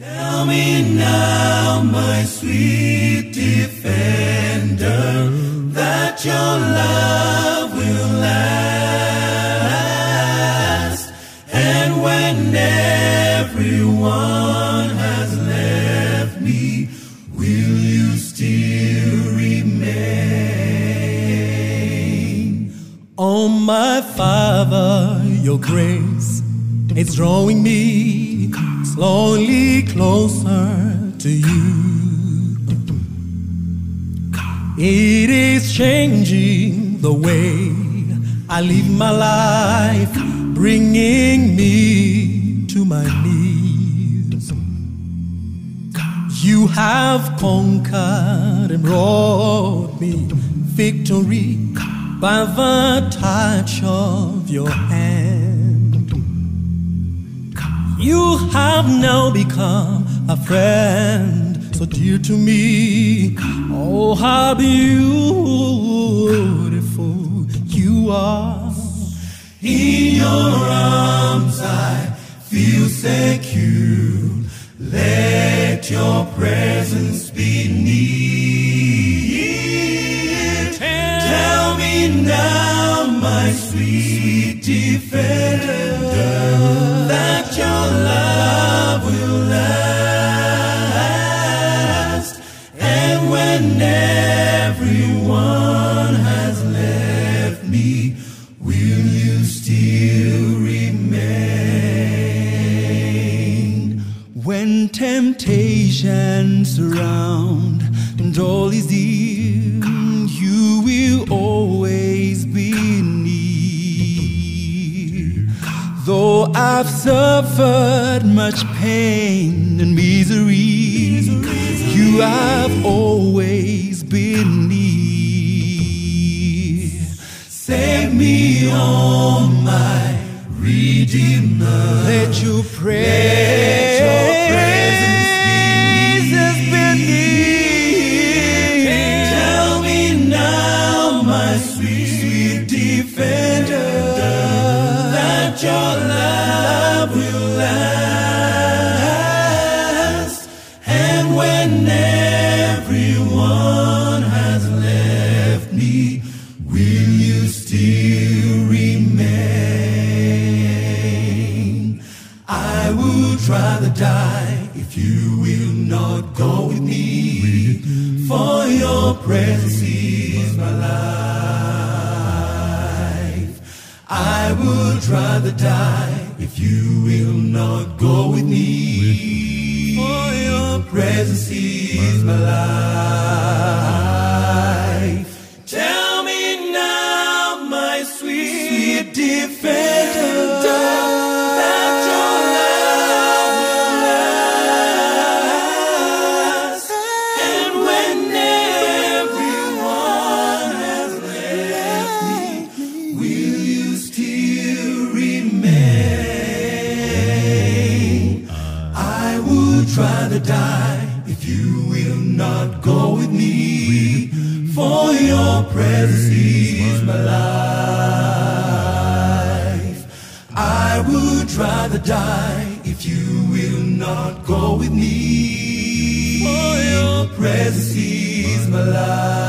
Tell me now, my sweet defender, that your love will last. And when everyone has left me, will you still remain? Oh, my Father, your grace is drawing me slowly closer to you. It is changing the way I live my life, bringing me to my knees. You have conquered and brought me victory by the touch of your hand. You have now become a friend so dear to me. Oh, how beautiful you are. In your arms I feel secure. Let your presence be near. Tell me now, my sweet And everyone has left me, will you still remain? When temptations surround and all is dim, you will always be near. Though I've suffered much pain and misery, you have always been near. Save me, oh my Redeemer. Let your Let your presence be near. Tell me now, my sweet, sweet defender, that your love will last. Die if you will not go with me. For your presence is my life. I would rather die if you will not go with me. For your presence is my life. Tell me now, my sweet, sweet rather die if you will not go with me. For your presence is my life. I would rather die if you will not go with me. For your presence is my life.